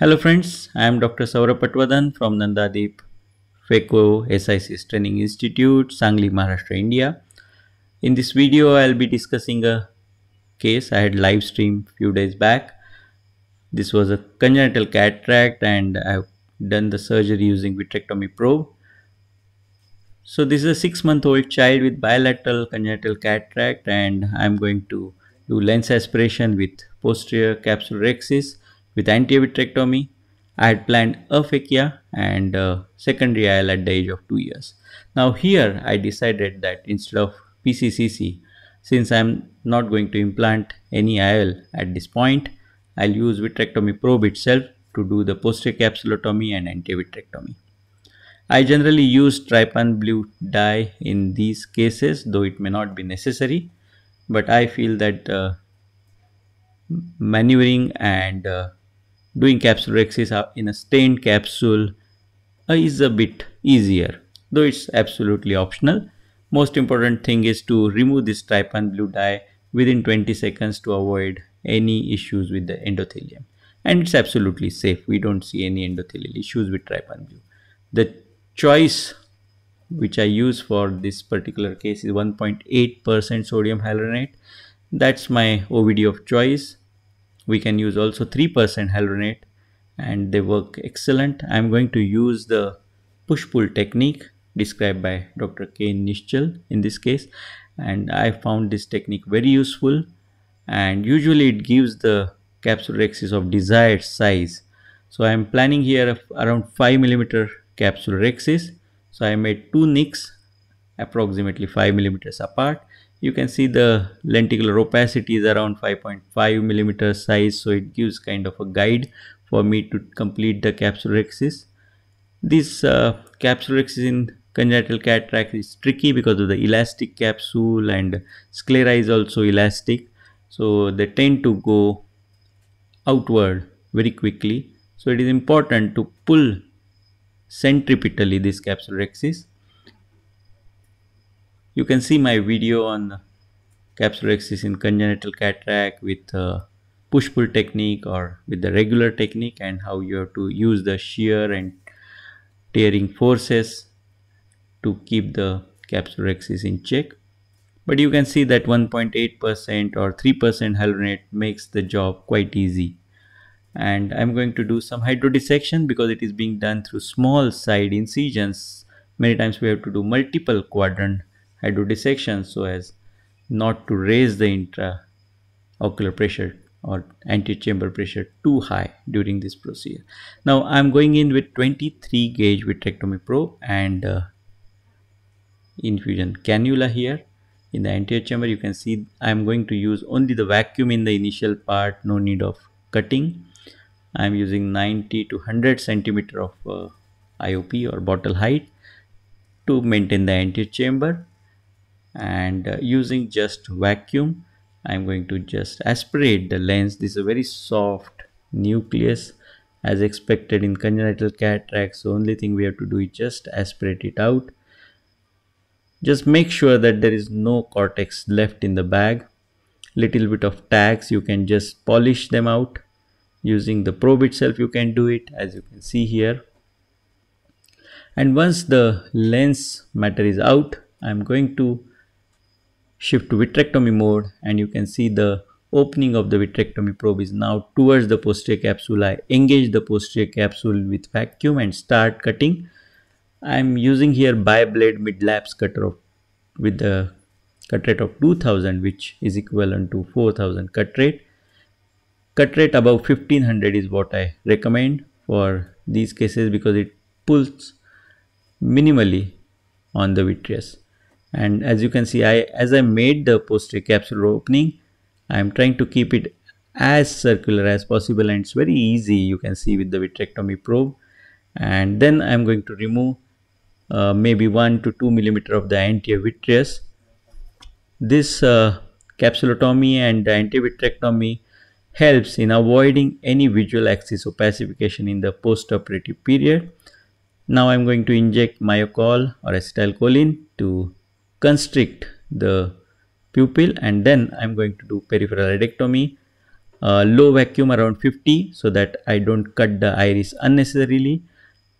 Hello friends, I am Dr. Sourabh Patwardhan from Nandadeep Phaco SICS Training Institute, Sangli, Maharashtra, India. In this video, I'll be discussing a case I had live stream few days back. This was a congenital cataract and I've done the surgery using vitrectomy probe. So this is a six month old child with bilateral congenital cataract and I'm going to do lens aspiration with posterior capsulorhexis with anti-vitrectomy. I had planned aphakia and uh, secondary IOL at the age of 2 years. Now here I decided that instead of PCCC, since I am not going to implant any IOL at this point, I'll use vitrectomy probe itself to do the posterior capsulotomy and anti-vitrectomy. I generally use trypan blue dye in these cases, though it may not be necessary, but I feel that uh, maneuvering and uh, doing capsulorhexis in a stained capsule uh, is a bit easier, though it's absolutely optional. Most important thing is to remove this trypan blue dye within 20 seconds to avoid any issues with the endothelium. And it's absolutely safe. We don't see any endothelial issues with trypan blue. The choice which I use for this particular case is 1.8% sodium hyaluronate. That's my OVD of choice we can use also 3% hyaluronate and they work excellent. I'm going to use the push-pull technique described by Dr. K. Nischal in this case and I found this technique very useful and usually it gives the capsulorhexis of desired size. So I am planning here around 5 millimeter capsulorhexis. So I made two nicks approximately 5 millimeters apart you can see the lenticular opacity is around 5.5 millimeter size so it gives kind of a guide for me to complete the capsulorhexis this uh, capsulorhexis in congenital cataract is tricky because of the elastic capsule and sclera is also elastic. So they tend to go outward very quickly. So it is important to pull centripetally this capsulorhexis you can see my video on capsulorhexis in congenital cataract with push-pull technique or with the regular technique and how you have to use the shear and tearing forces to keep the capsulorhexis in check. But you can see that 1.8% or 3% hyaluronate makes the job quite easy. And I'm going to do some hydrodissection because it is being done through small side incisions. Many times we have to do multiple quadrant hydrodissection so as not to raise the intraocular pressure or antechamber pressure too high during this procedure. Now I'm going in with 23 gauge vitrectomy probe and uh, infusion cannula here. In the anterior chamber you can see I'm going to use only the vacuum in the initial part no need of cutting. I'm using 90 to 100 centimeter of uh, IOP or bottle height to maintain the anterior chamber and uh, using just vacuum I'm going to just aspirate the lens. This is a very soft nucleus as expected in congenital cataracts. The only thing we have to do is just aspirate it out. Just make sure that there is no cortex left in the bag. Little bit of tags you can just polish them out. Using the probe itself you can do it as you can see here. And once the lens matter is out I'm going to shift to vitrectomy mode and you can see the opening of the vitrectomy probe is now towards the posterior capsule. I engage the posterior capsule with vacuum and start cutting. I'm using here bi-blade mid-lapse cutter of, with the cut rate of 2000 which is equivalent to 4000 cut rate. Cut rate above 1500 is what I recommend for these cases because it pulls minimally on the vitreous and as you can see I as I made the posterior capsule opening I am trying to keep it as circular as possible and it's very easy. You can see with the vitrectomy probe. And then I'm going to remove uh, maybe 1 to 2 millimeter of the anterior vitreous this uh, capsulotomy and anti-vitrectomy helps in avoiding any visual axis opacification in the postoperative period. Now I'm going to inject Miochol or acetylcholine to constrict the pupil and then I'm going to do peripheral iridectomy uh, low vacuum around 50 so that I don't cut the iris unnecessarily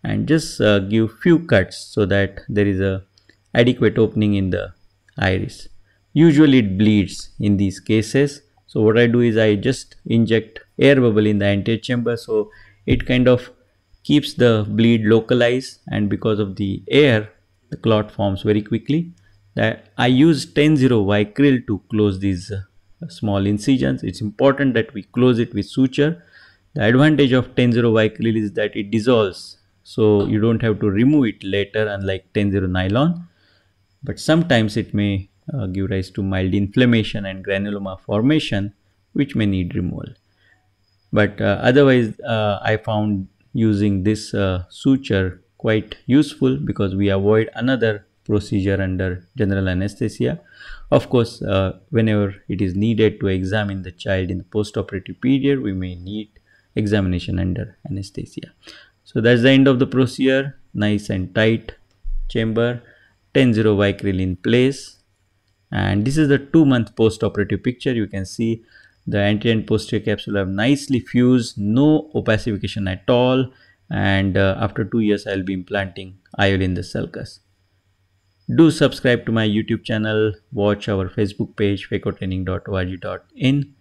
and just uh, give few cuts so that there is a adequate opening in the iris. Usually it bleeds in these cases. So what I do is I just inject air bubble in the anterior chamber so it kind of keeps the bleed localized and because of the air the clot forms very quickly. That I use 10-0 Vicryl to close these uh, small incisions. It's important that we close it with suture. The advantage of 10-0 Vicryl is that it dissolves so you don't have to remove it later unlike 10-0 nylon but sometimes it may uh, give rise to mild inflammation and granuloma formation which may need removal. But uh, otherwise uh, I found using this uh, suture quite useful because we avoid another procedure under general anesthesia. Of course, uh, whenever it is needed to examine the child in the postoperative period, we may need examination under anesthesia. So that's the end of the procedure, nice and tight chamber 10-0 Vicryl in place and this is the two month post operative picture you can see the anterior and posterior capsule have nicely fused no opacification at all and uh, after two years I'll be implanting IOL in the sulcus. Do subscribe to my YouTube channel, watch our Facebook page phacotraining.org.in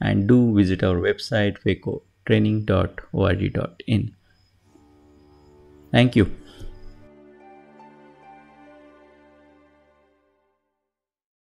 and do visit our website phacotraining.org.in. Thank you.